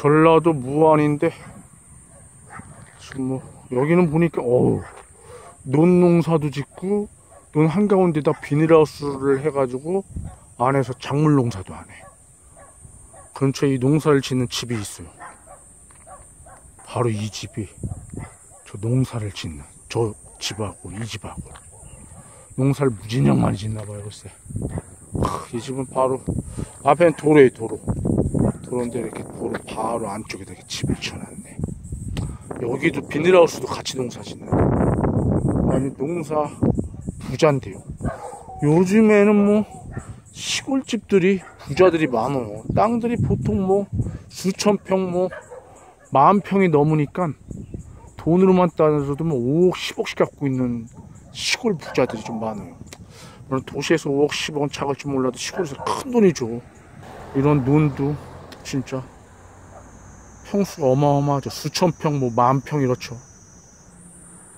전라도 무안인데 지금 뭐 여기는 보니까 어우 논 농사도 짓고 논 한가운데다 비닐하우스를 해가지고 안에서 작물 농사도 하네. 근처에 이 농사를 짓는 집이 있어요. 바로 이 집이 저 농사를 짓는 저 집하고 이 집하고. 농사를 무진장 많이 짓나 봐요 글쎄. 크, 이 집은 바로 앞에는 도로에 도로 도로인데 이렇게 도로 바로 안쪽에다 이렇게 집을 쳐놨네. 여기도 비닐하우스도 같이 농사 짓네. 아니 농사 부자인데요. 요즘에는 뭐 시골집들이 부자들이 많어 땅들이 보통 뭐 수천 평 뭐 만 평이 넘으니까 돈으로만 따져도 뭐 5억 10억씩 갖고 있는 시골 부자들이 좀 많아요. 물론 도시에서 5억 10억은 작을지 몰라도 시골에서 큰 돈이죠. 이런 논도 진짜 평수가 어마어마하죠. 수천 평 뭐 만평 이렇죠